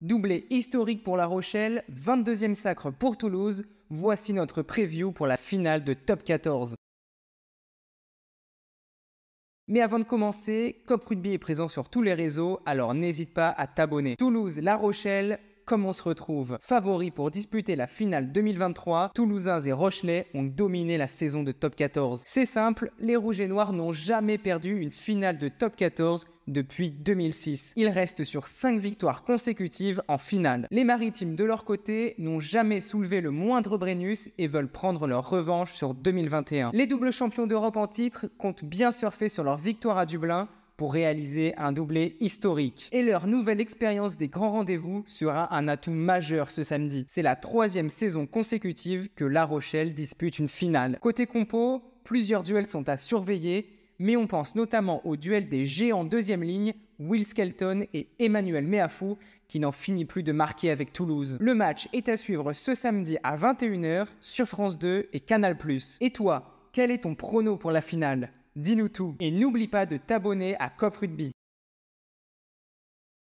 Doublé historique pour La Rochelle, 22e sacre pour Toulouse, voici notre preview pour la finale de Top 14. Mais avant de commencer, Cop Rugby est présent sur tous les réseaux, alors n'hésite pas à t'abonner. Toulouse, La Rochelle, comment on se retrouve Favoris pour disputer la finale 2023, Toulousains et Rochelais ont dominé la saison de Top 14. C'est simple, les Rouges et Noirs n'ont jamais perdu une finale de Top 14 depuis 2006. Ils restent sur 5 victoires consécutives en finale. Les Maritimes de leur côté n'ont jamais soulevé le moindre Brennus et veulent prendre leur revanche sur 2021. Les doubles champions d'Europe en titre comptent bien surfer sur leur victoire à Dublin pour réaliser un doublé historique. Et leur nouvelle expérience des grands rendez-vous sera un atout majeur ce samedi. C'est la troisième saison consécutive que La Rochelle dispute une finale. Côté compo, plusieurs duels sont à surveiller, mais on pense notamment au duel des géants deuxième ligne, Will Skelton et Emmanuel Meafou, qui n'en finit plus de marquer avec Toulouse. Le match est à suivre ce samedi à 21h sur France 2 et Canal+. Et toi, quel est ton prono pour la finale? Dis-nous tout et n'oublie pas de t'abonner à Cop Rugby.